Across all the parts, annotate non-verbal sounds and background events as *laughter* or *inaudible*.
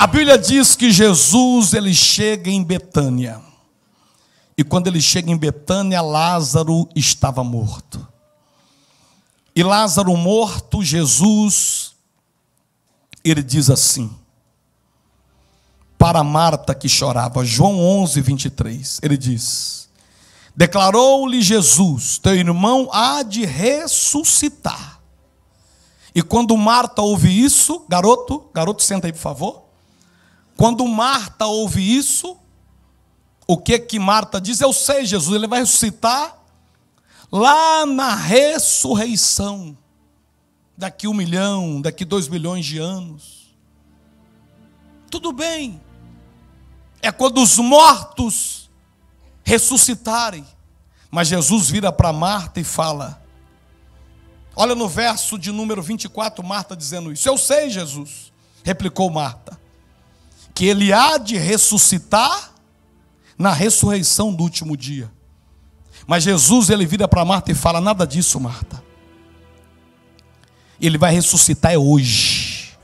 A Bíblia diz que Jesus ele chega em Betânia. E quando ele chega em Betânia, Lázaro estava morto. E Lázaro morto, Jesus, ele diz assim: para Marta que chorava, João 11, 23, ele diz: Declarou-lhe Jesus: Teu irmão há de ressuscitar. E quando Marta ouve isso, garoto, garoto, senta aí por favor. Quando Marta ouve isso, o que que Marta diz? Eu sei, Jesus, ele vai ressuscitar lá na ressurreição, daqui um milhão, daqui dois milhões de anos. Tudo bem, é quando os mortos ressuscitarem. Mas Jesus vira para Marta e fala: Olha no verso de número 24, Marta dizendo isso. Eu sei, Jesus, replicou Marta, que ele há de ressuscitar na ressurreição do último dia. Mas Jesus, ele vira para Marta e fala: Nada disso, Marta. Ele vai ressuscitar é hoje.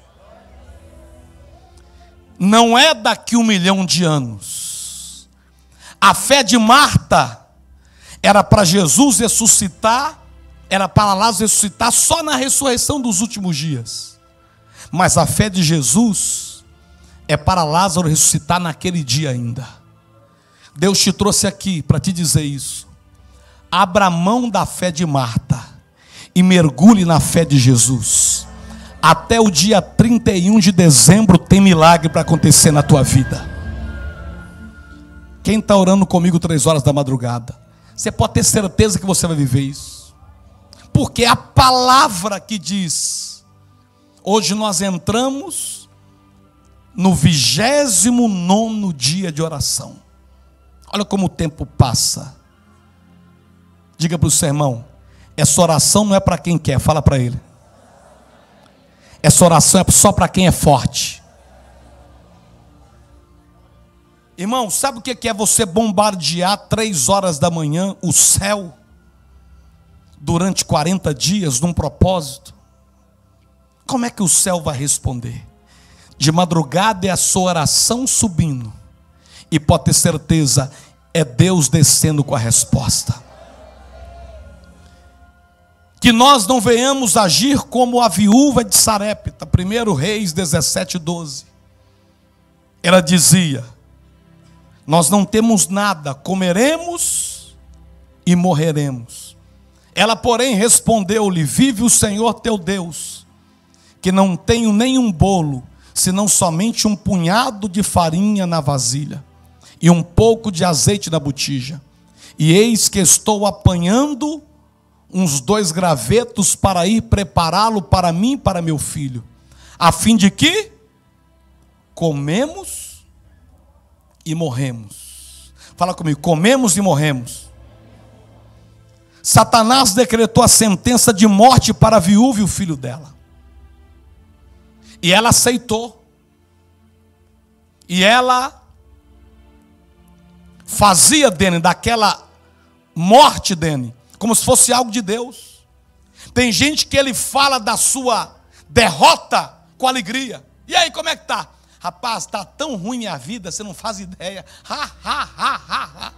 Não é daqui um milhão de anos. A fé de Marta era para Jesus ressuscitar era para Lázaro ressuscitar só na ressurreição dos últimos dias. Mas a fé de Jesus é para Lázaro ressuscitar naquele dia ainda. Deus te trouxe aqui para te dizer isso. Abra mão da fé de Marta e mergulhe na fé de Jesus. Até o dia 31 de dezembro tem milagre para acontecer na tua vida. Quem está orando comigo três horas da madrugada? Você pode ter certeza que você vai viver isso porque é a palavra que diz. Hoje nós entramos no vigésimo nono dia de oração. Olha como o tempo passa. Diga para o seu irmão: essa oração não é para quem quer, fala para ele. Essa oração é só para quem é forte. Irmão, sabe o que é você bombardear três horas da manhã o céu? durante 40 dias num propósito, como é que o céu vai responder? De madrugada é a sua oração subindo, e pode ter certeza, é Deus descendo com a resposta. Que nós não venhamos agir como a viúva de Sarepta, 1 Reis 17, 12. Ela dizia: Nós não temos nada, comeremos e morreremos. Ela, porém, respondeu-lhe: Vive o Senhor teu Deus, que não tenho nenhum bolo, senão somente um punhado de farinha na vasilha e um pouco de azeite na botija. E eis que estou apanhando uns dois gravetos para ir prepará-lo para mim e para meu filho, a fim de que comemos e morremos. Fala comigo, comemos e morremos. Satanás decretou a sentença de morte para a viúva e o filho dela. E ela aceitou. E ela fazia dele daquela morte dele como se fosse algo de Deus. Tem gente que ele fala da sua derrota com alegria. E aí, como é que tá? Rapaz, tá tão ruim minha vida, você não faz ideia. Ha, ha, ha, ha, ha.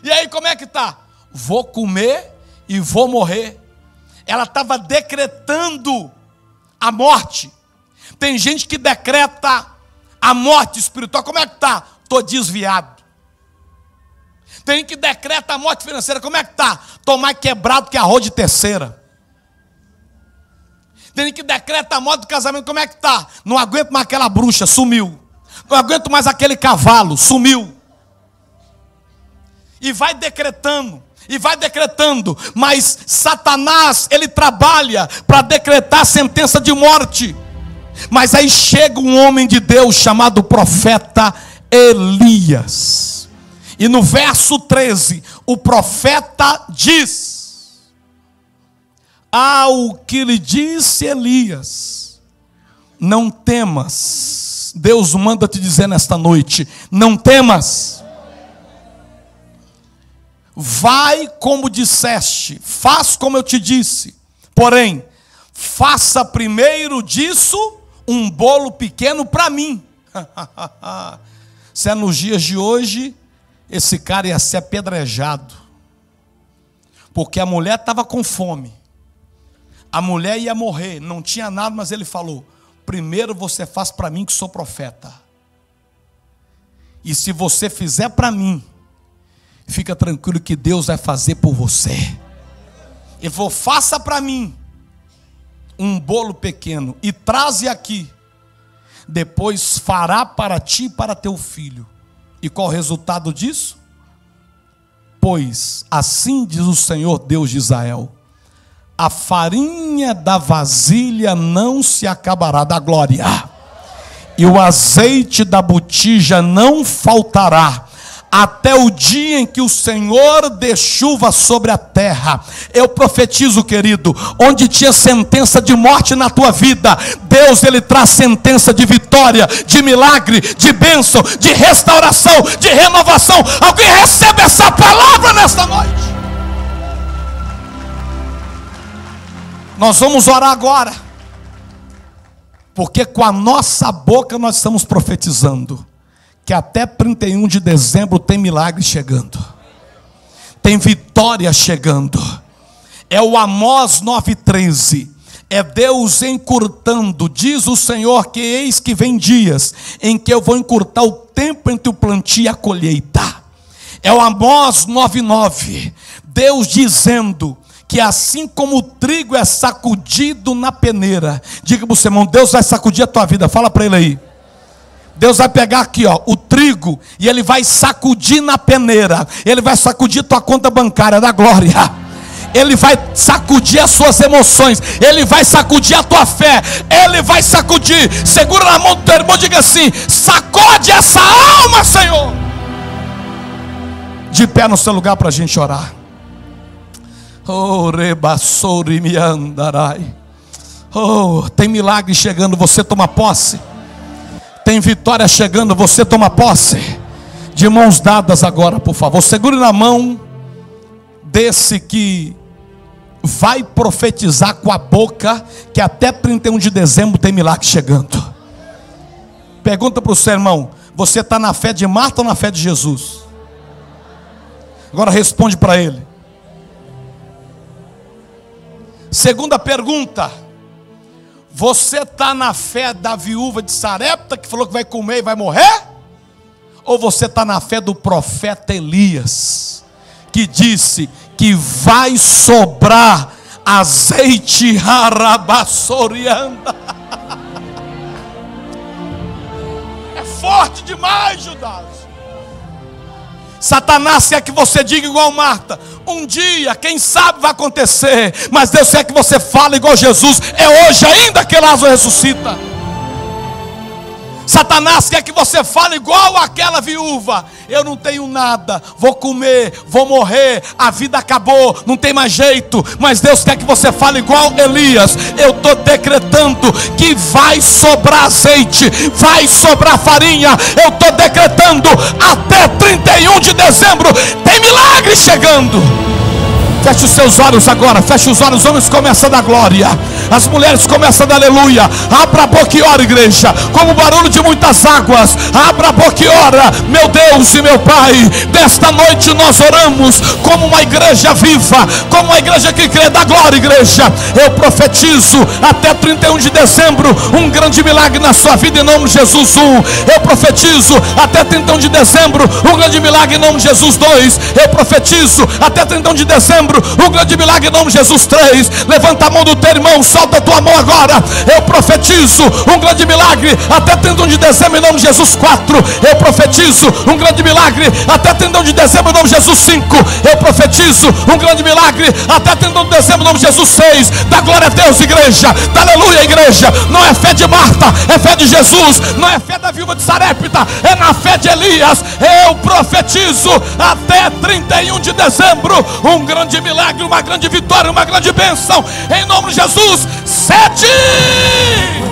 E aí, como é que tá? Vou comer e vou morrer. Ela estava decretando a morte. Tem gente que decreta a morte espiritual. Como é que tá? Estou desviado. Tem que decreta a morte financeira. Como é que tá? Mais quebrado que arroz de terceira. Tem que decreta a morte do casamento. Como é que tá? Não aguento mais aquela bruxa, sumiu. Não aguento mais aquele cavalo, sumiu e vai decretando, e vai decretando, mas Satanás, ele trabalha para decretar sentença de morte. Mas aí chega um homem de Deus chamado profeta Elias. E no verso 13, o profeta diz: Ao que lhe disse Elias, não temas. Deus manda te dizer nesta noite: não temas Vai como disseste, faz como eu te disse. Porém, faça primeiro disso um bolo pequeno para mim. *laughs* Se é nos dias de hoje, esse cara ia ser apedrejado. Porque a mulher estava com fome. A mulher ia morrer, não tinha nada, mas ele falou: primeiro você faz para mim que sou profeta. E se você fizer para mim, fica tranquilo que Deus vai fazer por você. Ele falou: faça para mim um bolo pequeno e traze aqui. Depois fará para ti e para teu filho. E qual o resultado disso? Pois assim diz o Senhor Deus de Israel: a farinha da vasilha não se acabará da glória, e o azeite da botija não faltará até o dia em que o Senhor dê chuva sobre a terra. Eu profetizo, querido, onde tinha sentença de morte na tua vida, Deus ele traz sentença de vitória, de milagre, de bênção, de restauração, de renovação. Alguém recebe essa palavra nesta noite? Nós vamos orar agora. Porque com a nossa boca nós estamos profetizando que até 31 de dezembro tem milagre chegando, tem vitória chegando. É o Amós 9,13. É Deus encurtando, diz o Senhor, que eis que vem dias em que eu vou encurtar o tempo entre o plantio e a colheita. É o Amós 9,9. Deus dizendo que assim como o trigo é sacudido na peneira, diga para o seu Deus vai sacudir a tua vida, fala para ele aí. Deus vai pegar aqui, ó, o trigo e ele vai sacudir na peneira. Ele vai sacudir tua conta bancária da glória. Ele vai sacudir as suas emoções, Ele vai sacudir a tua fé, Ele vai sacudir. Segura na mão do teu irmão, diga assim: sacode essa alma, Senhor. De pé no seu lugar para a gente orar. Oh, rebassori me andarai. Oh, tem milagre chegando, você toma posse. Tem vitória chegando, você toma posse. De mãos dadas agora, por favor. Segure na mão desse que vai profetizar com a boca que até 31 de dezembro tem milagre chegando. Pergunta para o seu irmão: você está na fé de Marta ou na fé de Jesus? Agora responde para ele. Segunda pergunta. Você está na fé da viúva de Sarepta que falou que vai comer e vai morrer? Ou você está na fé do profeta Elias que disse que vai sobrar azeite harabassorianda? *laughs* É forte demais, Judas. Satanás quer que você diga igual Marta: um dia, quem sabe vai acontecer, mas Deus quer que você fale igual Jesus: é hoje ainda que Lázaro ressuscita. Satanás quer que você fale igual aquela viúva. Eu não tenho nada, vou comer, vou morrer, a vida acabou, não tem mais jeito. Mas Deus quer que você fale igual Elias. Eu estou decretando que vai sobrar azeite, vai sobrar farinha. Eu estou decretando até 31 de dezembro. Tem milagre chegando. Feche os seus olhos agora, feche os olhos, os homens começam a dar glória, as mulheres começam a dar aleluia. Abra a boca e ora, igreja, como o barulho de muitas águas. Abra a boca e ora, meu Deus e meu Pai. Desta noite nós oramos como uma igreja viva, como uma igreja que crê da glória, igreja. Eu profetizo até 31 de dezembro um grande milagre na sua vida em nome de Jesus. Um, eu profetizo até 31 de dezembro um grande milagre em nome de Jesus. Dois, eu profetizo até 31 de dezembro um grande milagre em nome de Jesus. Três, levanta a mão do teu irmão, solta a tua mão agora. Eu profetizo um grande milagre até 31 de dezembro em nome de Jesus. Quatro, eu profetizo um grande milagre até 31 de dezembro em nome de Jesus. Cinco, eu profetizo um grande milagre até 31 de dezembro em nome de Jesus. Seis, dá glória a Deus, igreja. Dá aleluia, igreja. Não é fé de Marta, é fé de Jesus. Não é fé da viúva de Sarepta, é na fé de Elias. Eu profetizo até 31 de dezembro um grande milagre, uma grande vitória, uma grande bênção. Em nome de Jesus, sete.